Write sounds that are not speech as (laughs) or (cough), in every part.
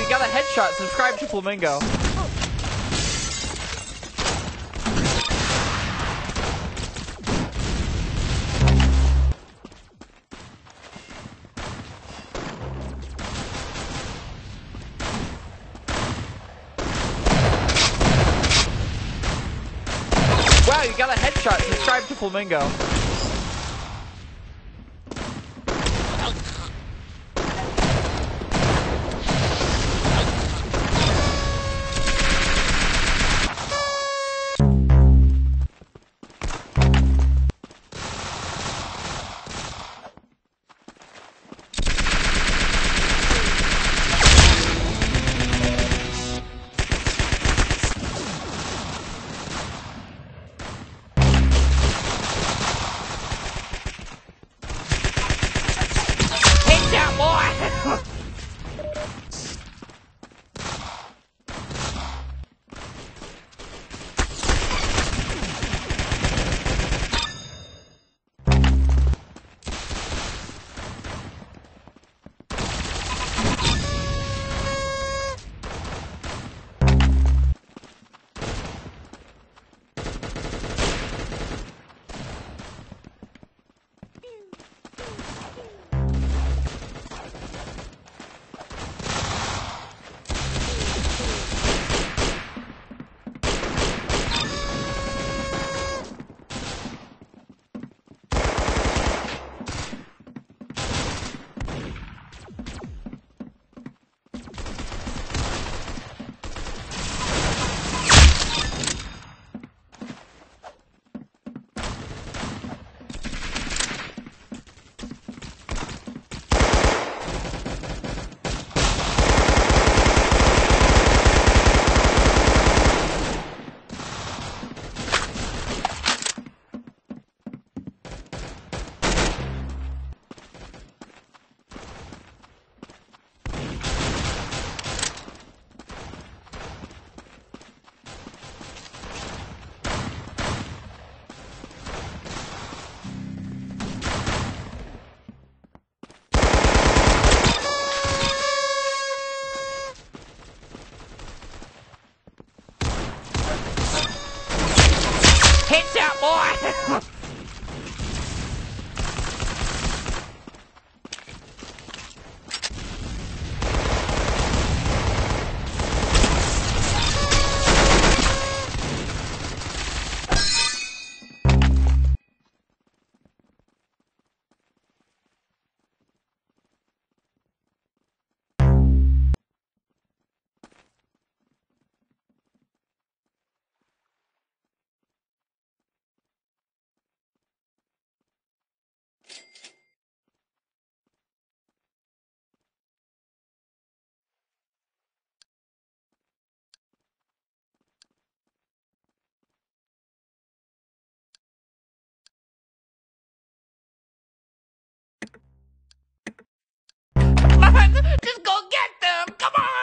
You got a headshot. Subscribe to Flamingo. Wow, you got a headshot. Subscribe to Flamingo. Hit that Just go get them! Come on!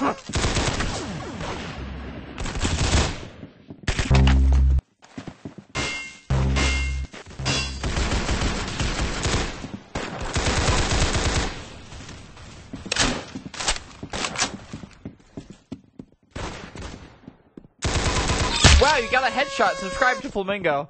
Wow, you got a headshot. Subscribe to Flamingo.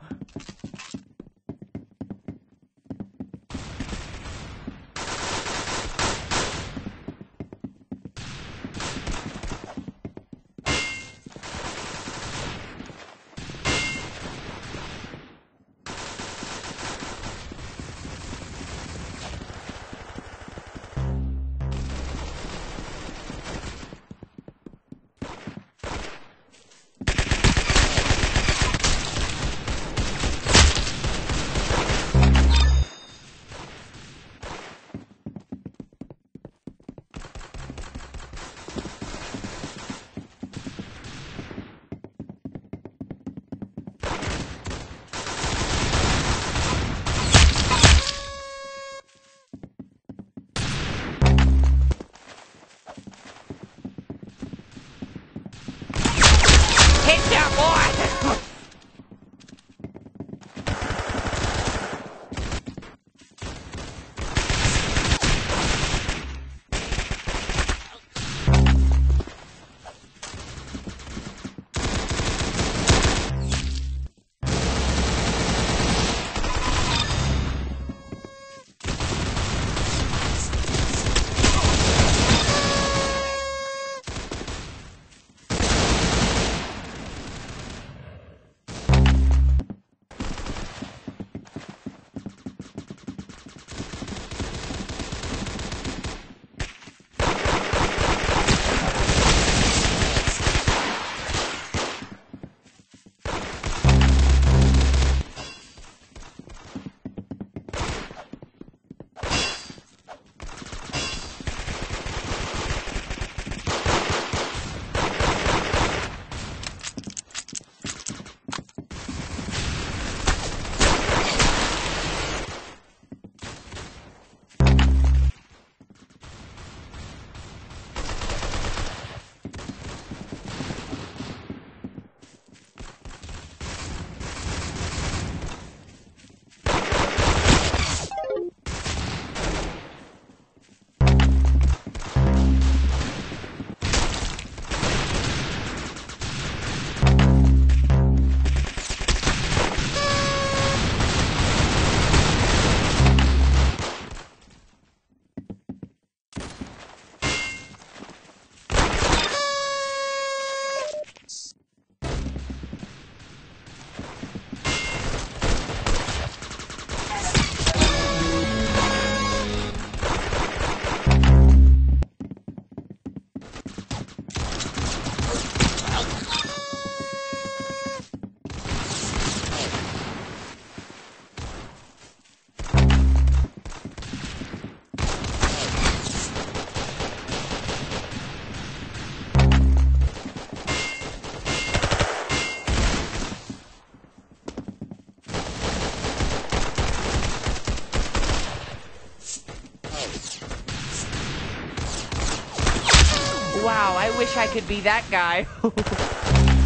I could be that guy. (laughs)